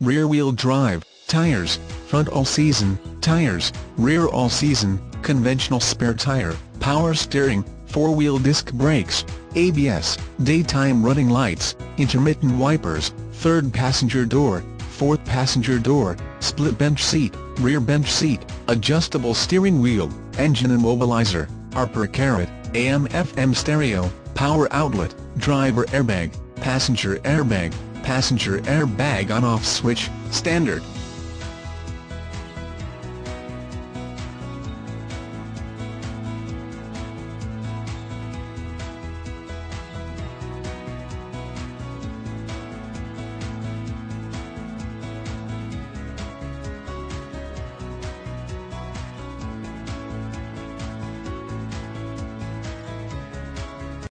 rear-wheel drive, tires, front all-season, tires, rear all-season, conventional spare tire, power steering, four-wheel disc brakes, ABS, daytime running lights, intermittent wipers, third passenger door, fourth passenger door, split bench seat, rear bench seat, adjustable steering wheel, engine immobilizer, ARPA carrot, AM-FM stereo, power outlet, driver airbag, passenger airbag, passenger airbag on-off switch, standard.